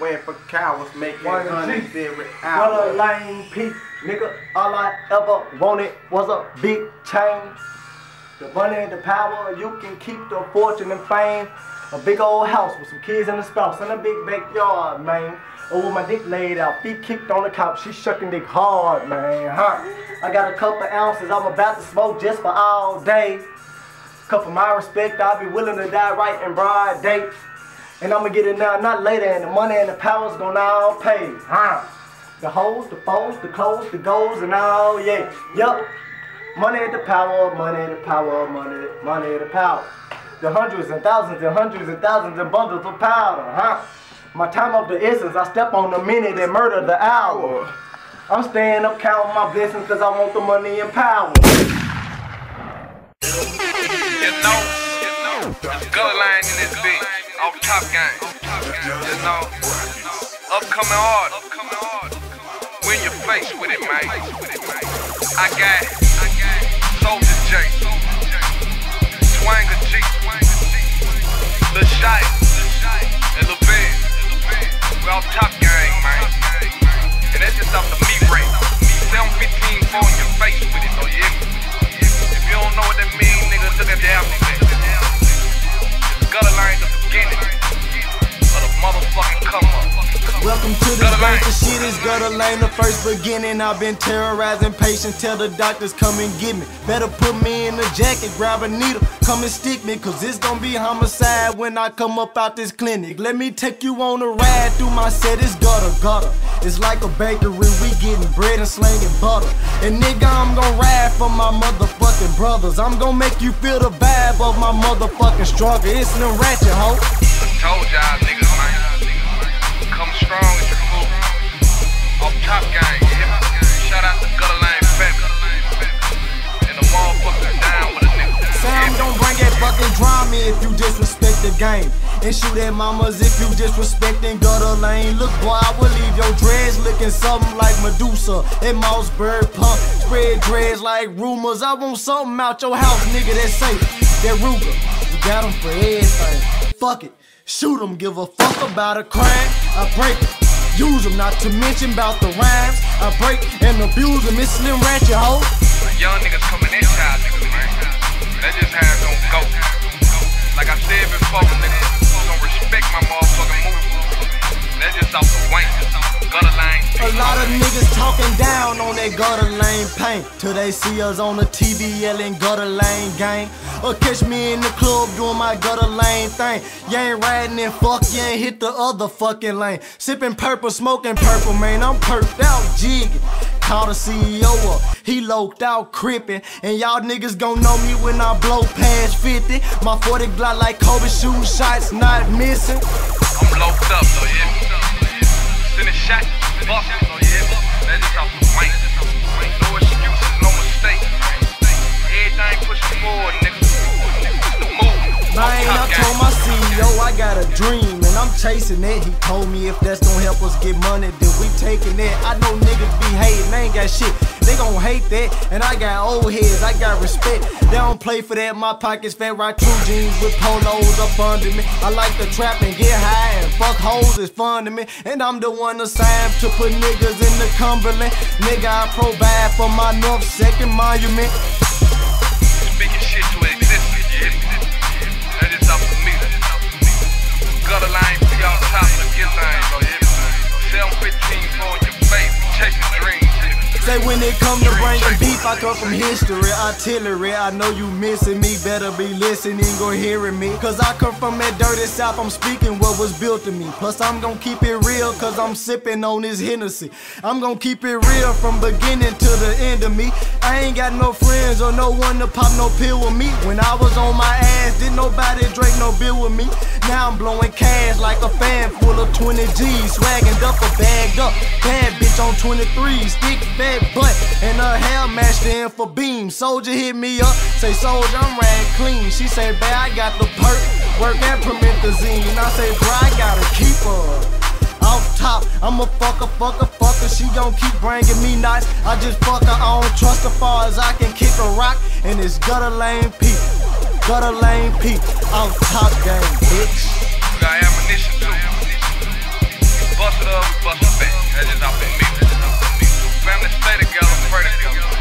went for cowards, making G. every What hour. a lame peak, nigga. All I ever wanted was a big chain. The money and the power, you can keep the fortune and fame. A big old house with some kids and a spouse and a big backyard, man. Oh, with my dick laid out, feet kicked on the couch, she shucking dick hard, man. Huh? I got a couple ounces, I'm about to smoke just for all day. Cause for my respect, I'll be willing to die right in broad day. And I'ma get it now, not later, and the money and the power's gonna all pay. Huh? The hoes, the foes, the clothes, the goals, and all, yeah. Yup. Money the power, money the power, money, money the power. The hundreds and thousands and hundreds and thousands and bundles of powder, huh? My time of the essence, I step on the minute and murder the hour. I'm staying up counting my blessings cause I want the money and power. You know, it's gutter line in this bitch, off top game. You know, upcoming hard. Win your face with it, man. I got Solja J, Swanga G, Lil Shiest, and Lil Vell. We off top game, man. And that's just off the meat rate. Welcome to this bank lane. of shit, it's Gudda Lane, the first beginning. I've been terrorizing patients, tell the doctors come and get me. Better put me in a jacket, grab a needle, come and stick me, cause it's gonna be homicide when I come up out this clinic. Let me take you on a ride through my set, it's gutter, gutter. It's like a bakery, we getting bread and slinging butter. And nigga, I'm gonna ride for my motherfucking brothers. I'm gonna make you feel the vibe of my motherfucking struggle. It's them ratchet, ho. Told y'all. Come strong top gang. Shout out to Gudda Lane family. And the down with a nigga. Sam, don't bring that fucking drama if you disrespect the game. And shoot at mamas if you disrespecting Gudda Lane. Look, boy, I will leave your dreads looking something like Medusa and Mossberg pump. Spread dreads like rumors. I want something out your house, nigga, that's safe. That Ruger, you got them for everything. Fuck it, shoot 'em, give a fuck about a crime. I break it. Use them, not to mention about the rhymes. I break and abuse them. It's Slim Ratchet, ho. Young niggas coming in, child niggas, down on that Gudda Lane paint. Till they see us on the TV yelling Gudda Lane gang. Or catch me in the club doing my Gudda Lane thing. You ain't riding in fuck, you ain't hit the other fucking lane. Sipping purple, smoking purple, man, I'm perked out jigging. Call the CEO up, he loked out crippin' And y'all niggas gon' know me when I blow past 50 My 40 Glock like Kobe shooting shots, not missing. I'm loped up, so yeah. Send a shot, bust, so yeah. That's just off I told my CEO I got a dream and I'm chasing it. He told me if that's gonna help us get money, then we taking it. I know niggas be hating, they ain't got shit. They gon' hate that, and I got old heads, I got respect. They don't play for that. My pockets fat, right true jeans with polos up under me. I like to trap and get high and fuck hoes is fun to me. And I'm the one assigned to put niggas in the Cumberland. Nigga, I provide for my North Second Monument. Gutter line, be on top of the get line, so yeah. 715 for your face, chasing dreams. Say when it come to bringing beef, I come from history, artillery. I know you missing me, better be listening or hearing me. Cause I come from that dirty south, I'm speaking what was built to me. Plus, I'm gonna keep it real, cause I'm sipping on this Hennessy. I'm gonna keep it real from beginning to the end of me. I ain't got no friends or no one to pop no pill with me. When I was on my ass, didn't nobody drink no beer with me. Now I'm blowing cash like a fan full of 20 G's, swagging duffel bagged up. Bad bitch on 23, stick fat butt, and her hair matched in for beam. Soldier hit me up, say soldier I'm riding clean. She say, babe I got the perk, work at promethazine. I say, bro I gotta keep her. Off top, I'm a fucker, fucker, fucker. She gon' keep bringing me knots. I just fuck her, I don't trust her far as I can kick a rock. And it's Gudda Lane peak, Gudda Lane peak. Off top game, bitch. Got ammunition too. busted up, we busted back. That's just we meet. Family stay together, pray together.